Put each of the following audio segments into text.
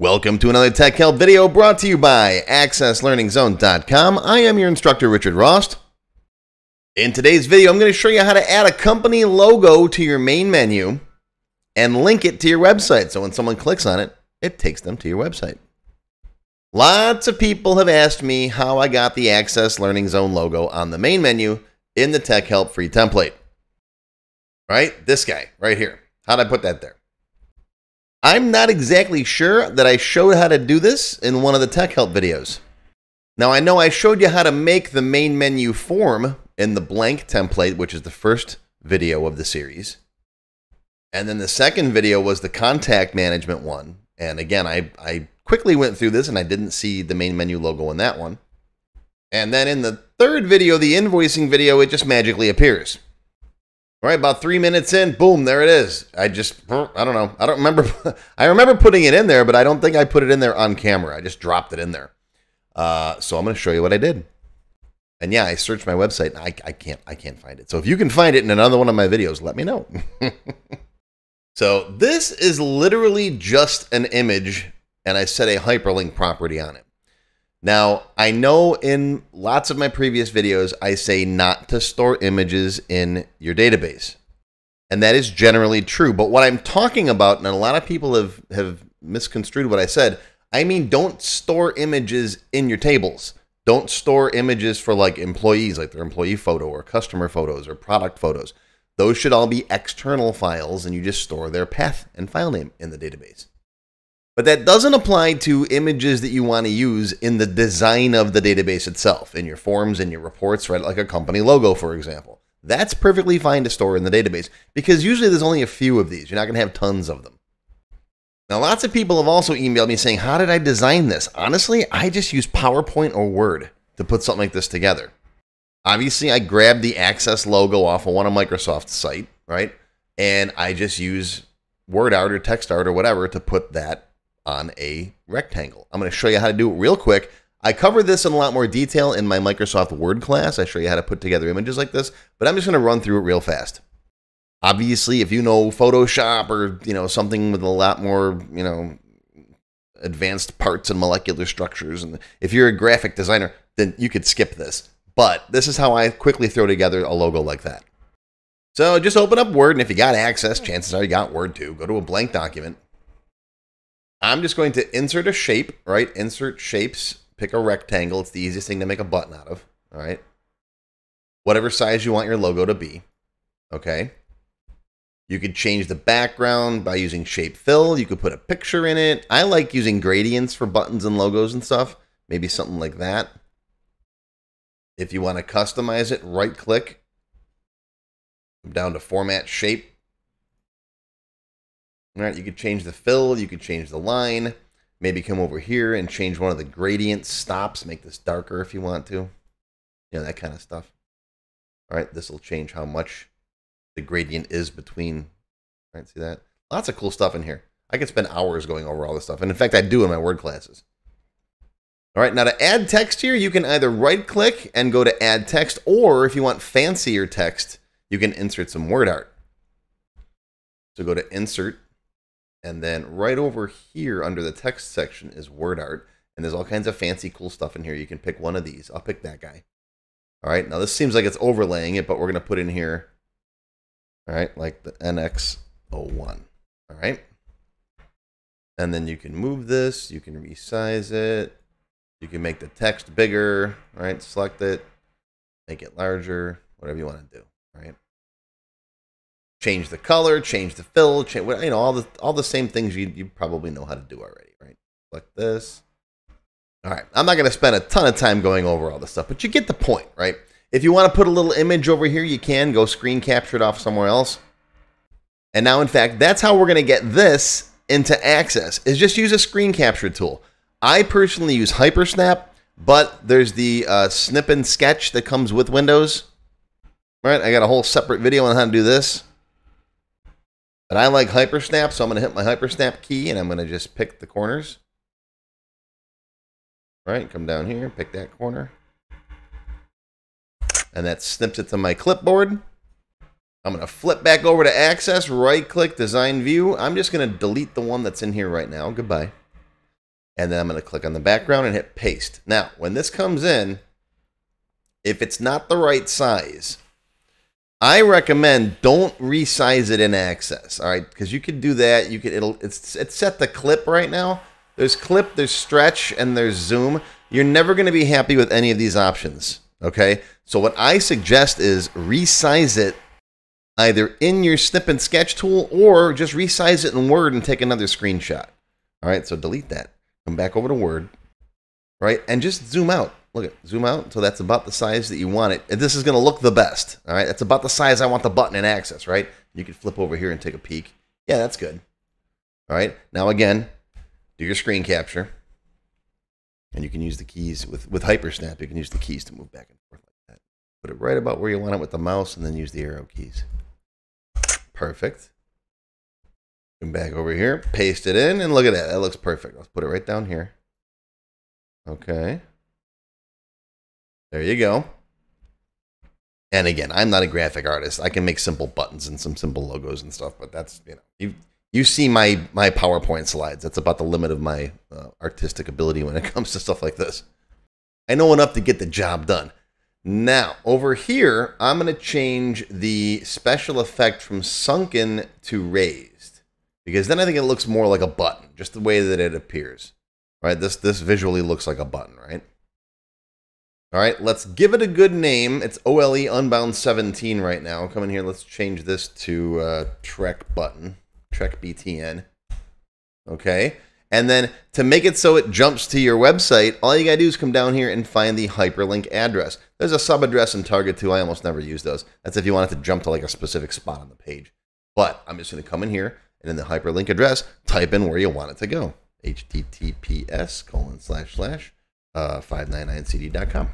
Welcome to another Tech Help video brought to you by AccessLearningZone.com. I am your instructor, Richard Rost. In today's video, I'm going to show you how to add a company logo to your main menu and link it to your website. So when someone clicks on it, it takes them to your website. Lots of people have asked me how I got the Access Learning Zone logo on the main menu in the Tech Help free template. Right? This guy right here. How'd I put that there? I'm not exactly sure that I showed how to do this in one of the tech help videos. Now, I know I showed you how to make the main menu form in the blank template, which is the first video of the series. And then the second video was the contact management one. And again, I, I quickly went through this and I didn't see the main menu logo in that one. And then in the third video, the invoicing video, it just magically appears. All right, about three minutes in, boom, there it is. I just, I don't know. I don't remember. I remember putting it in there, but I don't think I put it in there on camera. I just dropped it in there. Uh, so I'm going to show you what I did. And yeah, I searched my website. I, I can't, I can't find it. So if you can find it in another one of my videos, let me know. so this is literally just an image, and I set a hyperlink property on it. Now, I know in lots of my previous videos, I say not to store images in your database. And that is generally true. But what I'm talking about, and a lot of people have, have misconstrued what I said, I mean, don't store images in your tables. Don't store images for like employees, like their employee photo or customer photos or product photos. Those should all be external files, and you just store their path and file name in the database. But that doesn't apply to images that you want to use in the design of the database itself, in your forms, in your reports, right? Like a company logo, for example. That's perfectly fine to store in the database because usually there's only a few of these. You're not going to have tons of them. Now, lots of people have also emailed me saying, How did I design this? Honestly, I just use PowerPoint or Word to put something like this together. Obviously, I grabbed the Access logo off of one of Microsoft's site, right? And I just use word art or text art or whatever to put that on a rectangle. I'm going to show you how to do it real quick. I cover this in a lot more detail in my Microsoft Word class. I show you how to put together images like this, but I'm just going to run through it real fast. Obviously, if you know Photoshop or, you know, something with a lot more, you know, advanced parts and molecular structures and if you're a graphic designer, then you could skip this. But this is how I quickly throw together a logo like that. So just open up Word, and if you got access, chances are you got Word too. Go to a blank document. I'm just going to insert a shape, right? Insert shapes, pick a rectangle. It's the easiest thing to make a button out of, all right? Whatever size you want your logo to be, okay? You could change the background by using shape fill. You could put a picture in it. I like using gradients for buttons and logos and stuff. Maybe something like that. If you want to customize it, right click. Down to format shape. Right, you could change the fill, you could change the line, maybe come over here and change one of the gradient stops, make this darker if you want to. You know, that kind of stuff. All right, this will change how much the gradient is between. All right, see that? Lots of cool stuff in here. I could spend hours going over all this stuff. And in fact, I do in my word classes. All right, now to add text here, you can either right click and go to add text, or if you want fancier text, you can insert some word art. So go to insert and then right over here under the text section is word art. And there's all kinds of fancy cool stuff in here. You can pick one of these. I'll pick that guy. All right. Now this seems like it's overlaying it, but we're going to put in here. All right. Like the NX01. All right. And then you can move this. You can resize it. You can make the text bigger. All right. Select it. Make it larger. Whatever you want to do. All right change the color, change the fill, change, you know, all the all the same things you you probably know how to do already, right? Like this. All right, I'm not going to spend a ton of time going over all this stuff, but you get the point, right? If you want to put a little image over here, you can go screen capture it off somewhere else. And now, in fact, that's how we're going to get this into Access, is just use a screen capture tool. I personally use Hypersnap, but there's the uh, snip and sketch that comes with Windows. All right, I got a whole separate video on how to do this. But I like hypersnap, so I'm going to hit my hypersnap key and I'm going to just pick the corners. All right, come down here, pick that corner. And that snips it to my clipboard. I'm going to flip back over to Access, right click Design View. I'm just going to delete the one that's in here right now. Goodbye. And then I'm going to click on the background and hit paste. Now, when this comes in, if it's not the right size, I recommend don't resize it in Access, all right? Because you can do that. You can it'll it's it's set the clip right now. There's clip, there's stretch, and there's zoom. You're never going to be happy with any of these options, okay? So what I suggest is resize it either in your snip and sketch tool or just resize it in Word and take another screenshot. All right, so delete that. Come back over to Word, right? And just zoom out. Look at zoom out so that's about the size that you want it. And this is going to look the best. All right, that's about the size I want the button in Access, right? You can flip over here and take a peek. Yeah, that's good. All right, now again, do your screen capture. And you can use the keys with, with Hypersnap, you can use the keys to move back and forth like that. Put it right about where you want it with the mouse and then use the arrow keys. Perfect. Come back over here, paste it in, and look at that. That looks perfect. Let's put it right down here. Okay. There you go. And again, I'm not a graphic artist. I can make simple buttons and some simple logos and stuff, but that's, you know, you you see my my PowerPoint slides. That's about the limit of my uh, artistic ability when it comes to stuff like this. I know enough to get the job done. Now, over here, I'm going to change the special effect from sunken to raised. Because then I think it looks more like a button, just the way that it appears. Right? This this visually looks like a button, right? All right, let's give it a good name. It's OLE Unbound 17 right now. Come in here, let's change this to uh, Trek button, Trek BTN. Okay. And then to make it so it jumps to your website, all you got to do is come down here and find the hyperlink address. There's a sub address and target too. I almost never use those. That's if you want it to jump to like a specific spot on the page. But I'm just going to come in here and in the hyperlink address, type in where you want it to go. https colon slash slash uh, 599cd.com.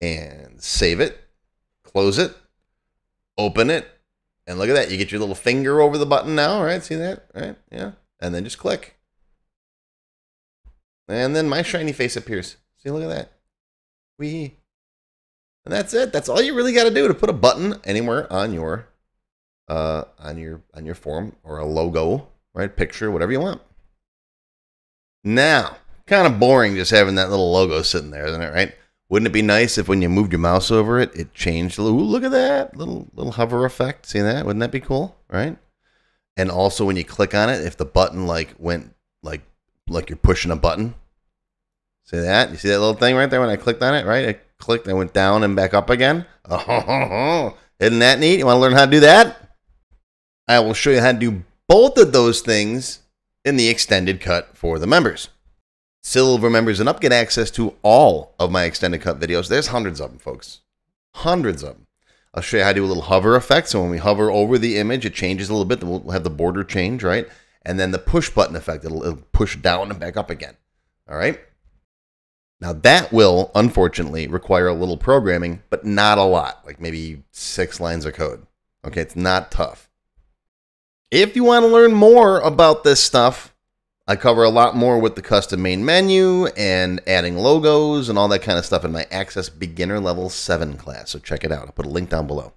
And save it, close it, open it, and look at that. You get your little finger over the button now, right? See that? Right? Yeah and then just click. And then my shiny face appears. See, look at that. We. And that's it. That's all you really got to do to put a button anywhere on your uh on your on your form or a logo, right? Picture, whatever you want. Now, kind of boring just having that little logo sitting there, isn't it, right? Wouldn't it be nice if when you moved your mouse over it, it changed? Ooh, look at that little little hover effect. See that? Wouldn't that be cool, right? and also when you click on it, if the button like went like like you're pushing a button, see that? You see that little thing right there when I clicked on it, right? I clicked and went down and back up again. Isn't that neat? You want to learn how to do that? I will show you how to do both of those things in the extended cut for the members. Silver members and up get access to all of my extended cut videos. There's hundreds of them, folks. Hundreds of them. I'll show you how to do a little hover effect. So when we hover over the image, it changes a little bit. We'll have the border change, right? And then the push button effect, it'll, it'll push down and back up again. All right. Now that will, unfortunately, require a little programming, but not a lot, like maybe six lines of code. Okay, it's not tough. If you want to learn more about this stuff, I cover a lot more with the custom main menu and adding logos and all that kind of stuff in my Access Beginner Level 7 class. So check it out. I'll put a link down below.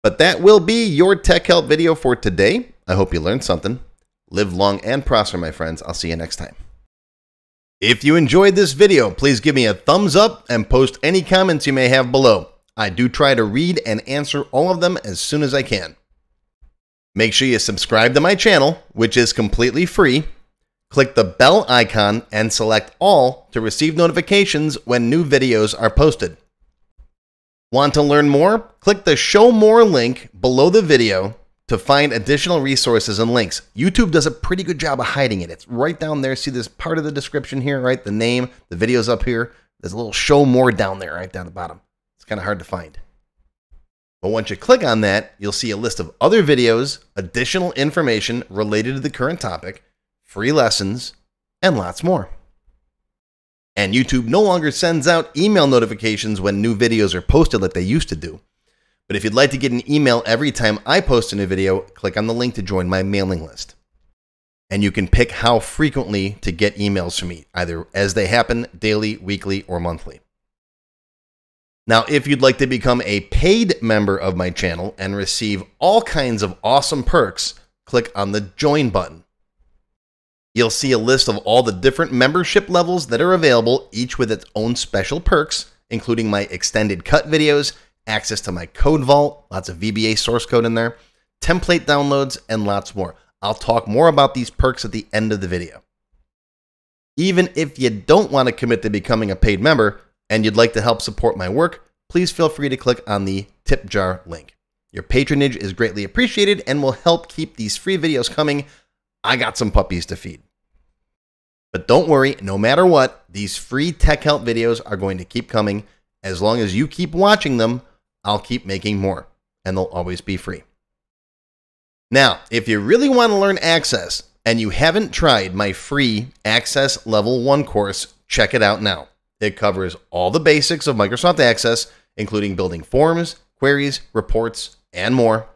But that will be your tech help video for today. I hope you learned something. Live long and prosper, my friends. I'll see you next time. If you enjoyed this video, please give me a thumbs up and post any comments you may have below. I do try to read and answer all of them as soon as I can. Make sure you subscribe to my channel, which is completely free. Click the bell icon and select all to receive notifications when new videos are posted. Want to learn more? Click the show more link below the video to find additional resources and links. YouTube does a pretty good job of hiding it. It's right down there. See this part of the description here, right? The name, the video's up here. There's a little show more down there, right down the bottom. It's kind of hard to find. But once you click on that, you'll see a list of other videos, additional information related to the current topic, free lessons, and lots more. And YouTube no longer sends out email notifications when new videos are posted like they used to do. But if you'd like to get an email every time I post a new video, click on the link to join my mailing list. And you can pick how frequently to get emails from me, either as they happen, daily, weekly, or monthly. Now, if you'd like to become a paid member of my channel and receive all kinds of awesome perks, click on the join button. You'll see a list of all the different membership levels that are available, each with its own special perks, including my extended cut videos, access to my code vault, lots of VBA source code in there, template downloads, and lots more. I'll talk more about these perks at the end of the video. Even if you don't want to commit to becoming a paid member and you'd like to help support my work, please feel free to click on the tip jar link. Your patronage is greatly appreciated and will help keep these free videos coming. I got some puppies to feed. But don't worry, no matter what, these free tech help videos are going to keep coming. As long as you keep watching them, I'll keep making more, and they'll always be free. Now, if you really want to learn Access and you haven't tried my free Access Level 1 course, check it out now. It covers all the basics of Microsoft Access, including building forms, queries, reports, and more.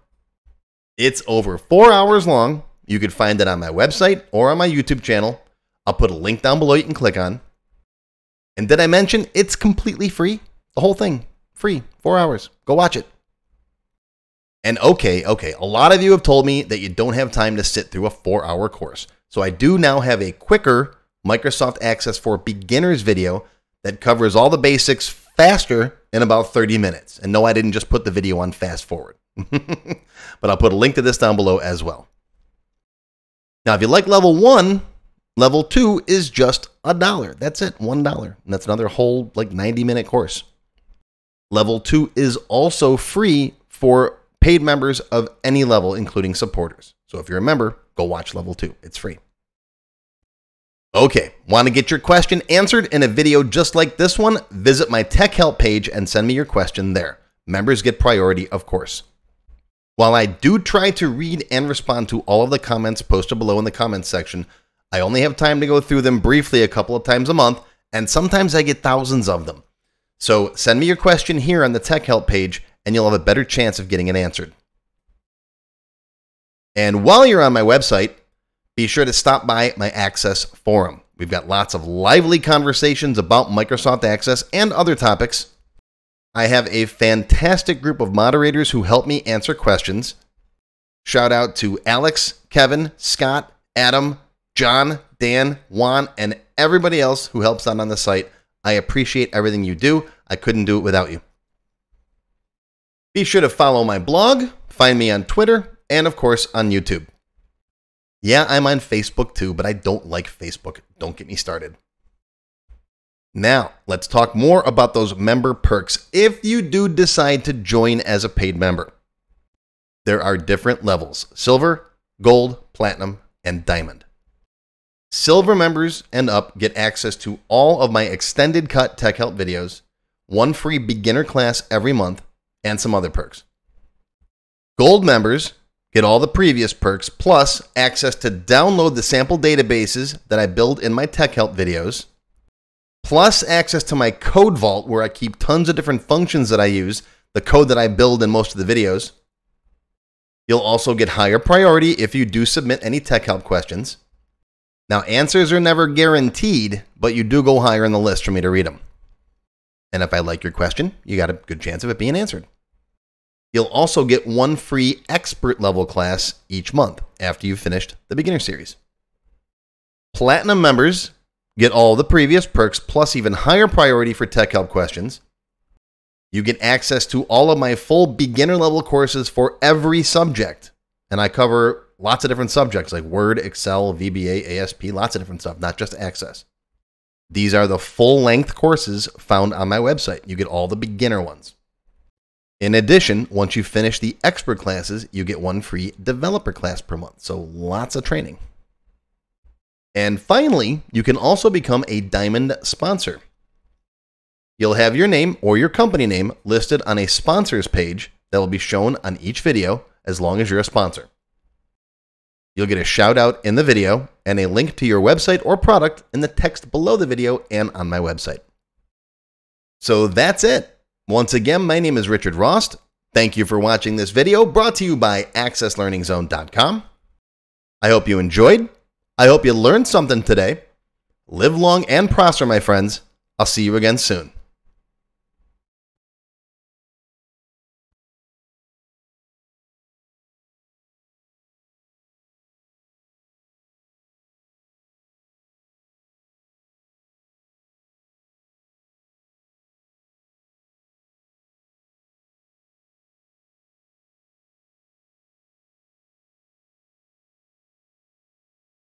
It's over four hours long. You can find it on my website or on my YouTube channel. I'll put a link down below you can click on. And did I mention it's completely free? The whole thing, free, four hours. Go watch it. And okay, okay, a lot of you have told me that you don't have time to sit through a four hour course. So I do now have a quicker Microsoft Access for Beginners video that covers all the basics faster in about 30 minutes. And no, I didn't just put the video on fast forward, but I'll put a link to this down below as well. Now, if you like level one, level two is just a dollar. That's it, one dollar. And that's another whole like 90 minute course. Level two is also free for paid members of any level, including supporters. So if you're a member, go watch level two. It's free. Okay, want to get your question answered in a video just like this one? Visit my tech help page and send me your question there. Members get priority, of course. While I do try to read and respond to all of the comments posted below in the comments section, I only have time to go through them briefly a couple of times a month, and sometimes I get thousands of them. So send me your question here on the tech help page, and you'll have a better chance of getting it answered. And while you're on my website, be sure to stop by my Access forum. We've got lots of lively conversations about Microsoft Access and other topics. I have a fantastic group of moderators who help me answer questions. Shout out to Alex, Kevin, Scott, Adam, John, Dan, Juan, and everybody else who helps out on the site. I appreciate everything you do. I couldn't do it without you. Be sure to follow my blog, find me on Twitter, and of course on YouTube. Yeah, I'm on Facebook too, but I don't like Facebook. Don't get me started. Now, let's talk more about those member perks if you do decide to join as a paid member. There are different levels silver, gold, platinum, and diamond. Silver members and up get access to all of my extended cut tech help videos, one free beginner class every month, and some other perks. Gold members get all the previous perks plus access to download the sample databases that I build in my tech help videos, plus access to my code vault where I keep tons of different functions that I use, the code that I build in most of the videos. You'll also get higher priority if you do submit any tech help questions. Now, answers are never guaranteed, but you do go higher in the list for me to read them. And if I like your question, you got a good chance of it being answered. You'll also get one free expert level class each month after you've finished the beginner series. Platinum members get all the previous perks plus even higher priority for tech help questions. You get access to all of my full beginner level courses for every subject. And I cover lots of different subjects like Word, Excel, VBA, ASP, lots of different stuff, not just Access. These are the full length courses found on my website. You get all the beginner ones. In addition, once you finish the expert classes, you get one free developer class per month. So lots of training. And finally, you can also become a Diamond sponsor. You'll have your name or your company name listed on a sponsors page that will be shown on each video as long as you're a sponsor. You'll get a shout out in the video and a link to your website or product in the text below the video and on my website. So that's it. Once again, my name is Richard Rost. Thank you for watching this video brought to you by AccessLearningZone.com. I hope you enjoyed. I hope you learned something today. Live long and prosper, my friends. I'll see you again soon.